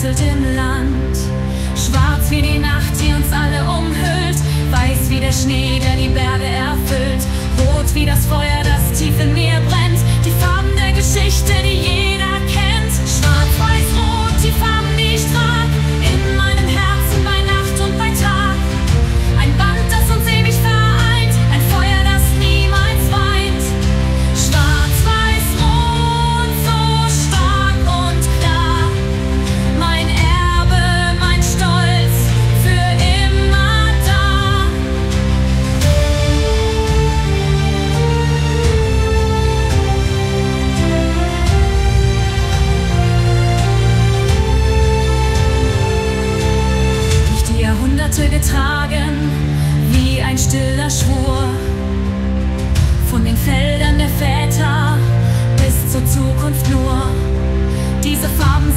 verwurzelt im Land. Schwarz wie die Nacht, die uns alle umhüllt, weiß wie der Schnee, der die Berge erhält.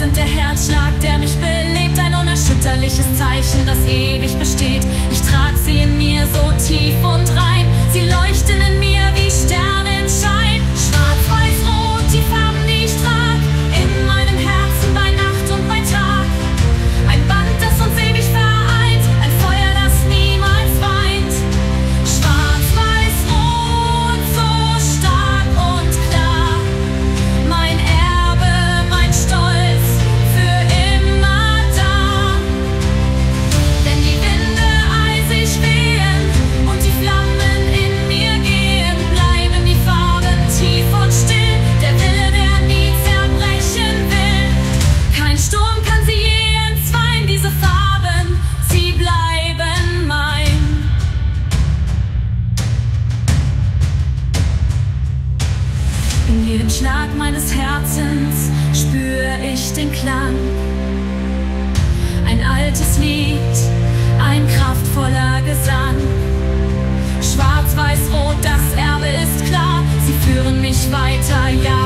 sind der Herzschlag, der mich belebt, ein unerschütterliches Zeichen, das ewig besteht. Ich trag sie in mir so tief. jeden Schlag meines Herzens spüre ich den Klang. Ein altes Lied, ein kraftvoller Gesang. Schwarz-weiß-rot, das Erbe ist klar, sie führen mich weiter, ja.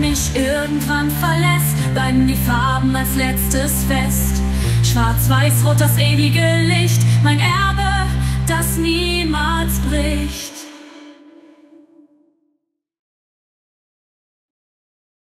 mich irgendwann verlässt, bleiben die Farben als letztes fest. Schwarz-Weiß-Rot das ewige Licht, mein Erbe, das niemals.